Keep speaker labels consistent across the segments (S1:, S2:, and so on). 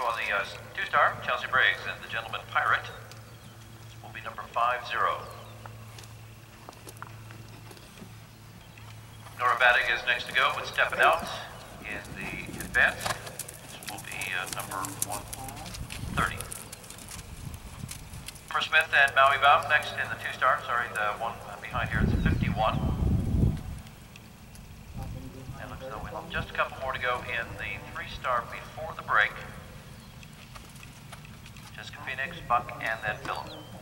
S1: for the uh, two-star Chelsea Briggs and the Gentleman Pirate. Will be number 5-0. Nora Battig is next to go with Stepping Out in the advance. Will be uh, number 130. For Smith and Mai Baum next in the two-star. Sorry, the one behind here is 51. And looks though we have just a couple more to go in the three-star before the break. Phoenix, Buck, and then Phillip.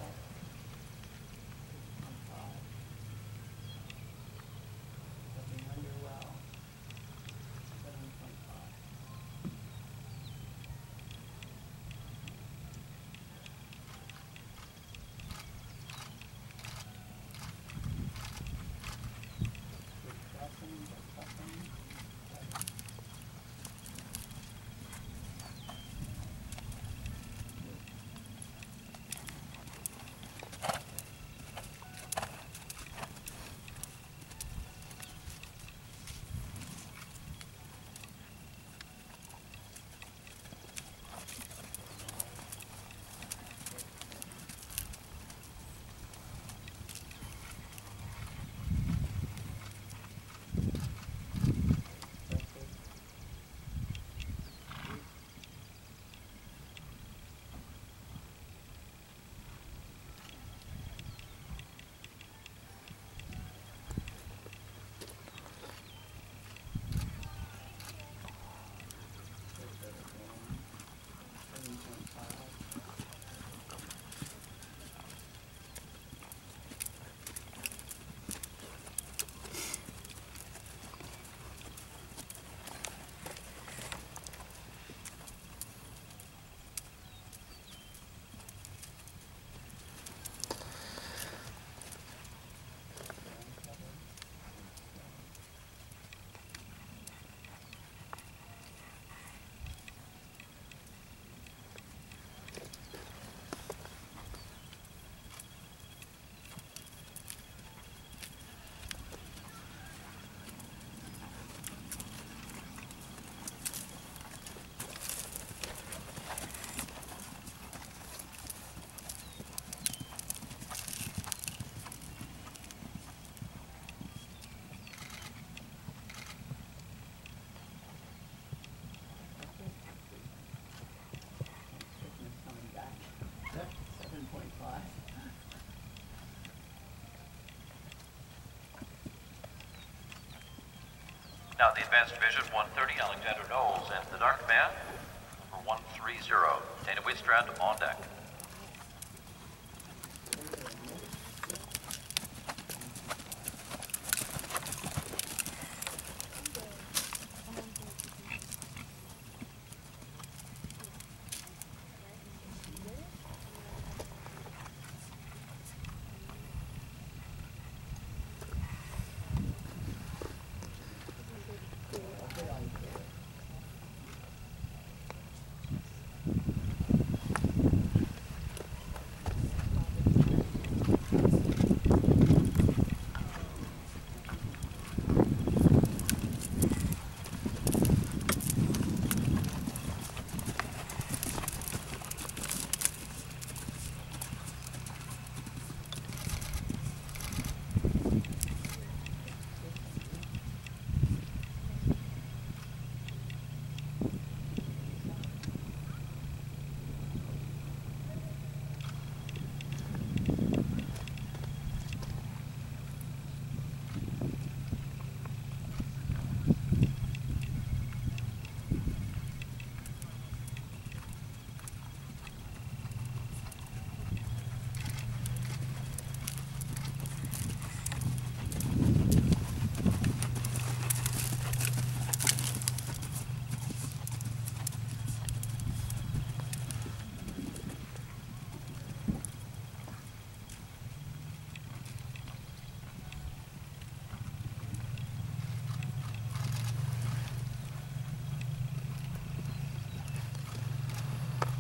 S1: Now the advanced division, 130, Alexander Knowles, and the Dark Man, number 130, Dana Whitstrand on deck.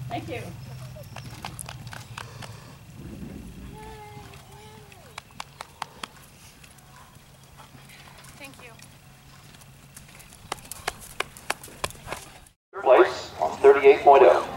S2: Thank you.
S3: Thank you.
S1: Place on 38.0.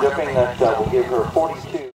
S3: dipping that
S4: uh, will give her 42.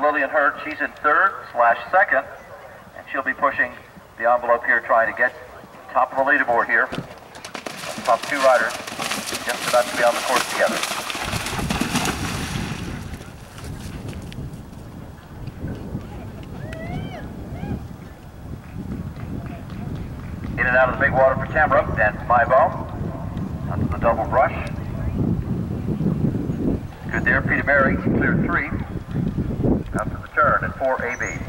S1: Lillian Heard. She's in third slash second, and she'll be pushing the envelope here, trying to get top of the leaderboard here. Top two riders just about to be on the course together. In
S5: and out of the big water for Tamra, and Five-O, onto oh. the double brush. Good there, Peter Barry, clear three. 4AB.